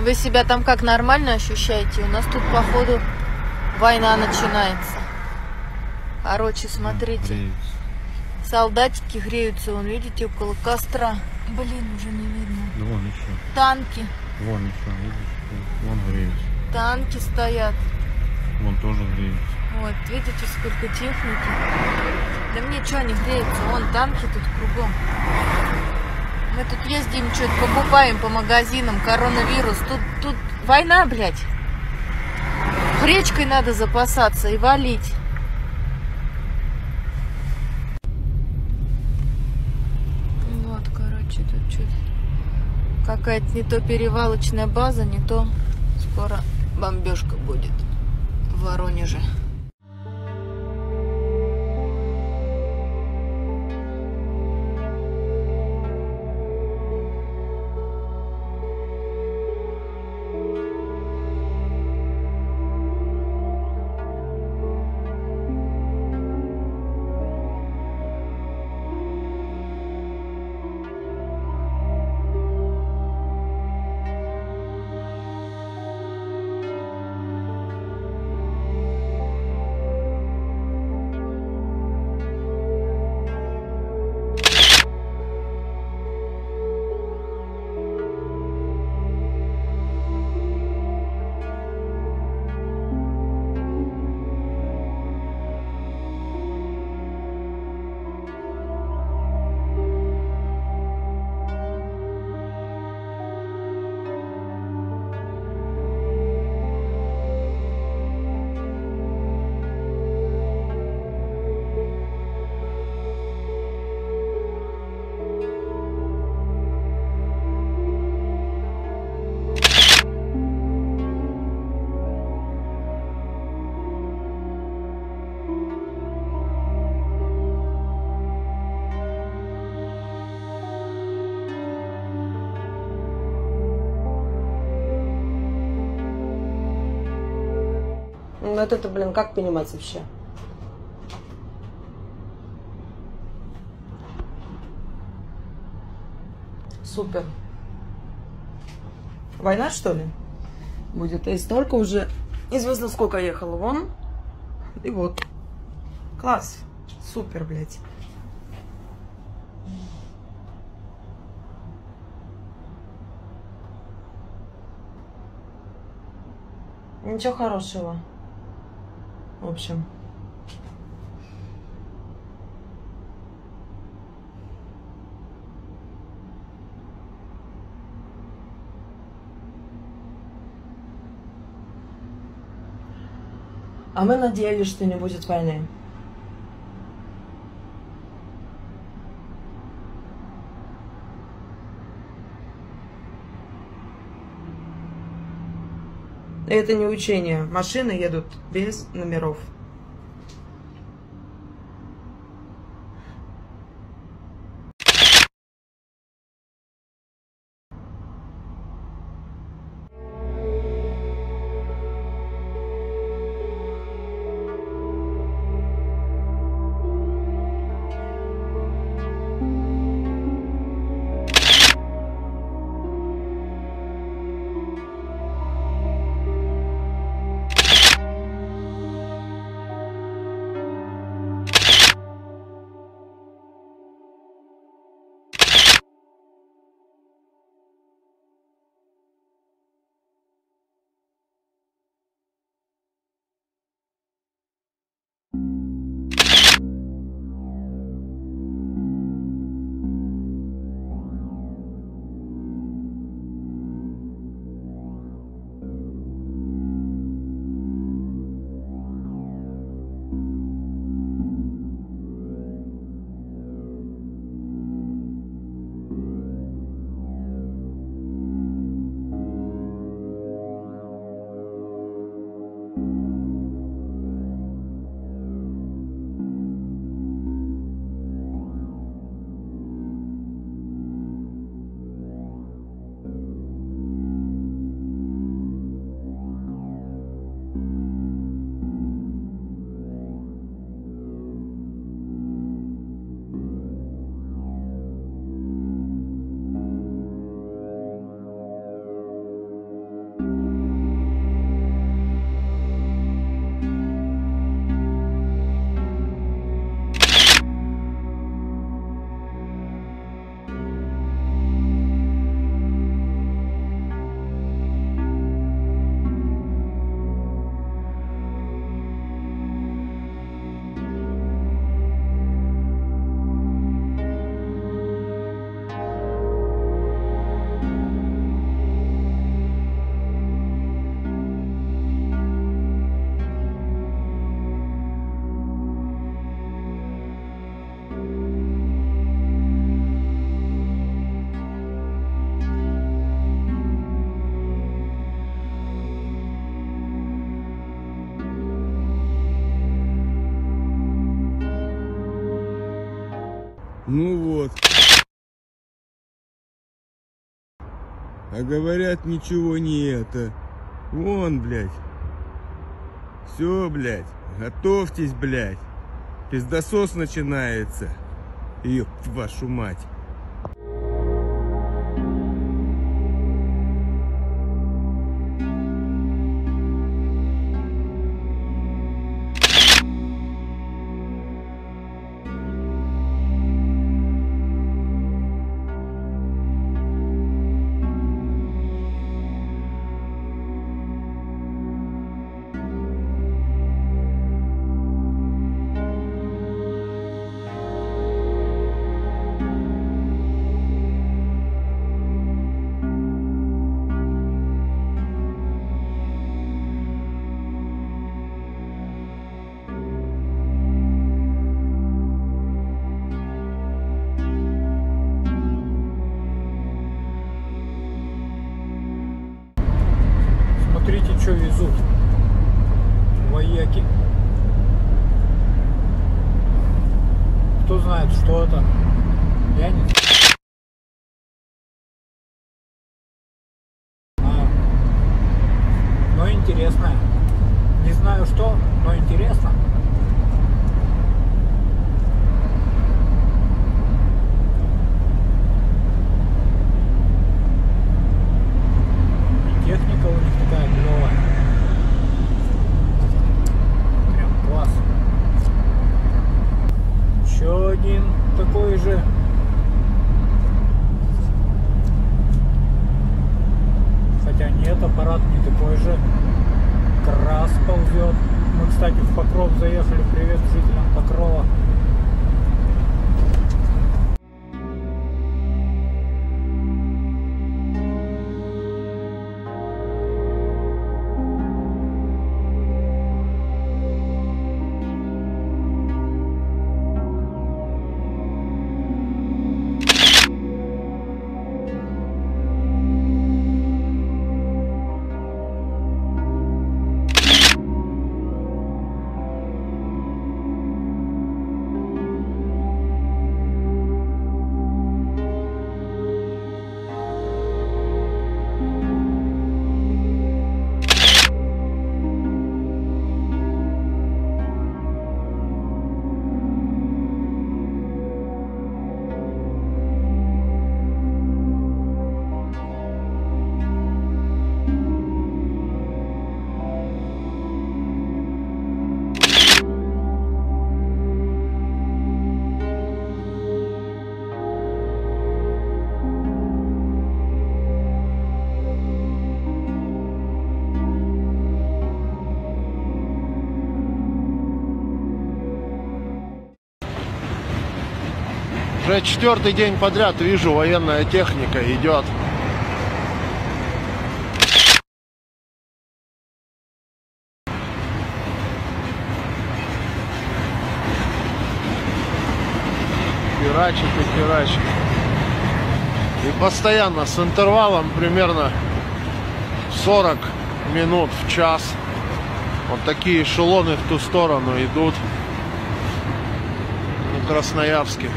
Вы себя там как нормально ощущаете? У нас тут, походу, война начинается. Короче, смотрите. Греются. Солдатики греются, вон, видите, около костра. Блин, уже не видно. Да вон еще. Танки, Вон еще, видишь? Вон греются. танки стоят. Вон тоже греются. Вот, видите, сколько техники. Да мне что они греются? Вон танки тут кругом. Мы тут ездим, что-то покупаем по магазинам, коронавирус. Тут, тут война, блядь. Гречкой надо запасаться и валить. Вот, короче, тут что-то какая-то не то перевалочная база, не то скоро бомбежка будет в Воронеже. Ну, Вот это, блин, как понимать вообще? Супер. Война, что ли? Будет. И столько уже... Известно, сколько ехала. Вон. И вот. Класс. Супер, блядь. Ничего хорошего. В общем. А мы надеялись, что не будет войны. Это не учение. Машины едут без номеров. Ну вот. А говорят, ничего не это. Вон, блядь. Все, блядь. Готовьтесь, блядь. Пиздосос начинается. Ёб вашу мать. Но интересно. Не знаю что, но интересно. Кстати, в Покров заехали. Привет жителям Покрова. Уже четвертый день подряд вижу, военная техника идет. Херачит и херачит. И постоянно с интервалом примерно 40 минут в час. Вот такие эшелоны в ту сторону идут. На Красноярске.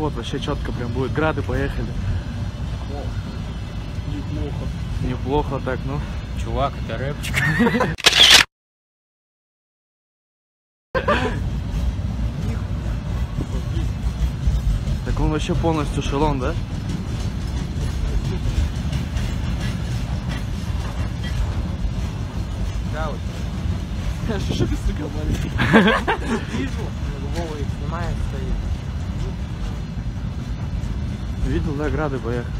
Вот, вообще четко прям будет. Грады поехали. Неплохо. Неплохо так, ну. Чувак, это рэпчик. Так он вообще полностью шелон, да? Да, вот. Что ты, сука? Вижу. Вова их снимает, стоит. Видел, да, грады поехали.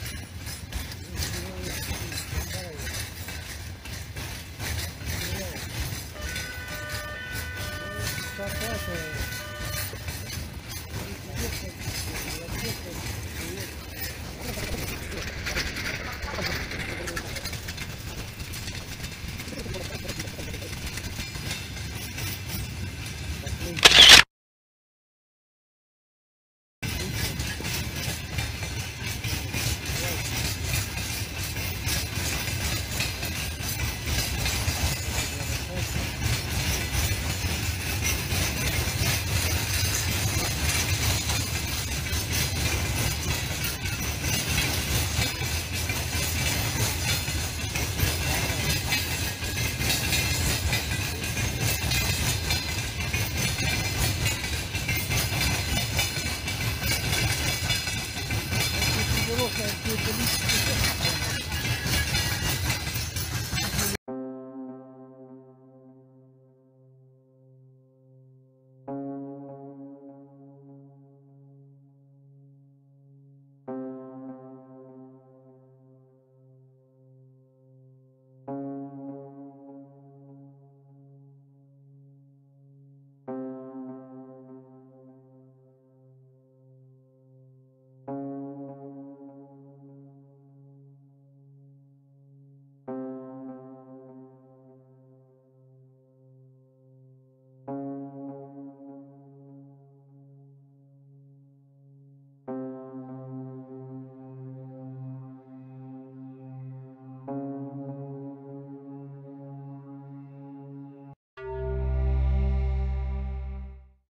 got that